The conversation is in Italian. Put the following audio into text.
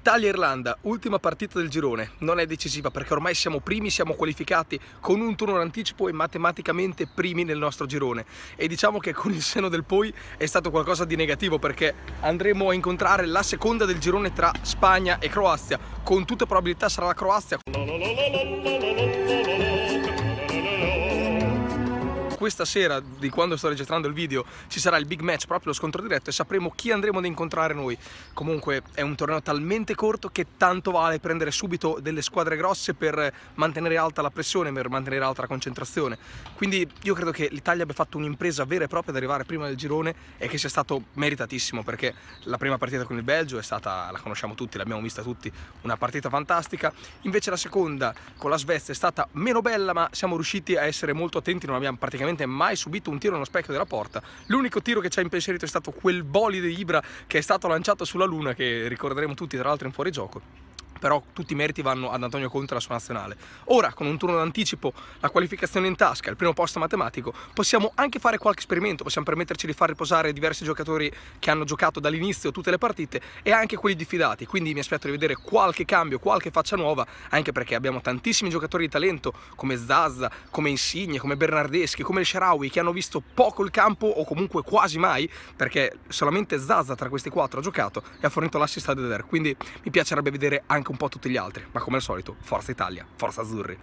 Italia-Irlanda, ultima partita del girone, non è decisiva perché ormai siamo primi, siamo qualificati con un turno d'anticipo e matematicamente primi nel nostro girone. E diciamo che con il seno del poi è stato qualcosa di negativo perché andremo a incontrare la seconda del girone tra Spagna e Croazia, con tutte probabilità sarà la Croazia questa sera, di quando sto registrando il video, ci sarà il big match, proprio lo scontro diretto e sapremo chi andremo ad incontrare noi. Comunque è un torneo talmente corto che tanto vale prendere subito delle squadre grosse per mantenere alta la pressione, per mantenere alta la concentrazione. Quindi io credo che l'Italia abbia fatto un'impresa vera e propria ad arrivare prima del girone e che sia stato meritatissimo perché la prima partita con il Belgio è stata, la conosciamo tutti, l'abbiamo vista tutti, una partita fantastica. Invece la seconda con la Svezia è stata meno bella ma siamo riusciti a essere molto attenti, non abbiamo praticamente praticamente mai subito un tiro nello specchio della porta. L'unico tiro che ci ha impensierito è stato quel bolide Ibra che è stato lanciato sulla Luna, che ricorderemo tutti tra l'altro in fuorigioco però tutti i meriti vanno ad Antonio Conte e alla sua nazionale. Ora, con un turno d'anticipo, la qualificazione in tasca, il primo posto matematico, possiamo anche fare qualche esperimento, possiamo permetterci di far riposare diversi giocatori che hanno giocato dall'inizio tutte le partite e anche quelli diffidati, quindi mi aspetto di vedere qualche cambio, qualche faccia nuova, anche perché abbiamo tantissimi giocatori di talento come Zazza, come Insigne, come Bernardeschi, come il Sharawi, che hanno visto poco il campo o comunque quasi mai, perché solamente Zazza tra questi quattro ha giocato e ha fornito l'assist a Deder, quindi mi piacerebbe vedere anche un po' tutti gli altri, ma come al solito, Forza Italia, Forza Azzurri.